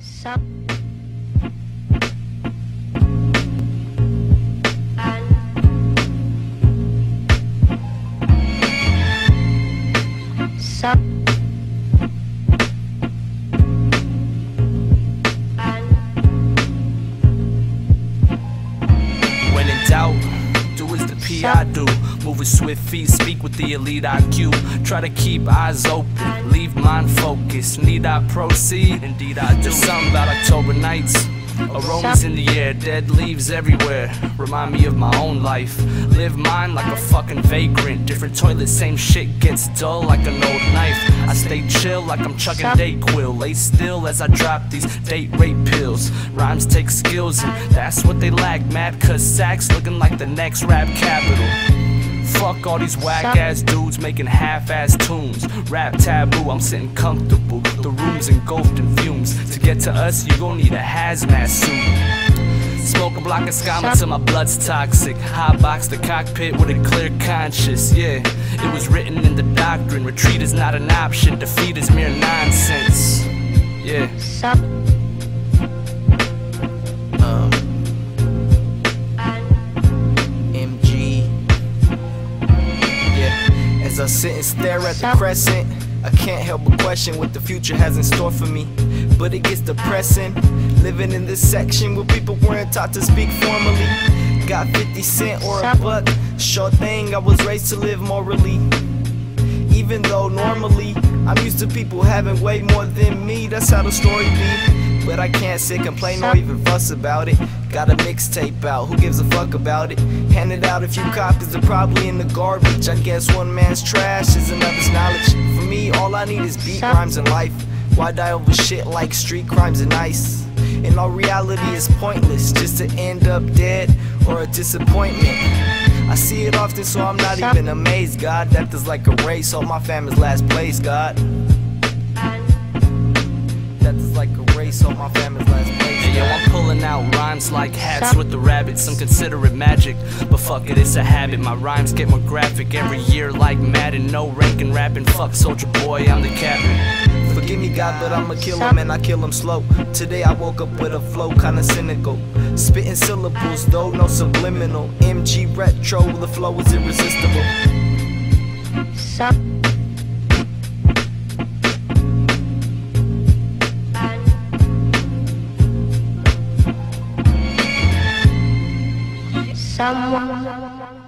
Sup? And Sup? As do. Move with swift feet, speak with the elite IQ. Try to keep eyes open, leave mind focused. Need I proceed? Indeed I do. Something about October nights. Aromas in the air, dead leaves everywhere. Remind me of my own life. Live mine like a fucking vagrant. Different toilet, same shit gets dull like an old knife. I stay chill like I'm chugging Dayquil. Lay still as I drop these date rape pills. Rhymes take skills, and that's what they lack. Mad cause Sac's looking like the next rap capital. Fuck all these whack ass dudes making half ass tunes. Rap taboo, I'm sitting comfortable. The room's engulfed in fumes. To get to us, you gon' need a hazmat suit. Smoke a block of skama till my blood's toxic. Hot box the cockpit with a clear conscience. Yeah, it was written in the doctrine. Retreat is not an option, defeat is mere nonsense. Yeah. As I sit and stare at the crescent, I can't help but question what the future has in store for me. But it gets depressing, living in this section where people weren't taught to speak formally. Got 50 cent or a buck, sure thing, I was raised to live morally. Even though normally I'm used to people having way more than me, that's how the story be. But I can't sit, and complain, or even fuss about it. Got a mixtape out, who gives a fuck about it? Handed out a few copies, they're probably in the garbage. I guess one man's trash is another's knowledge. For me, all I need is beat rhymes and life. Why die over shit like street crimes and ice? In all reality, it's pointless just to end up dead or a disappointment. I see it often, so I'm not even amazed, God. Death is like a race, all my family's last place, God. Like a race, all my family's last place. Hey, yo, I'm pulling out rhymes like hats with the rabbits. Some consider it magic, but fuck it, it's a habit. My rhymes get more graphic every year, like Madden. No ranking, rapping. Fuck Soldier Boy, I'm the captain. Forgive me, God, but I'ma kill him and I kill him slow. Today I woke up with a flow kinda cynical. Spitting syllables, though, no subliminal. MG retro, the flow is irresistible. someone.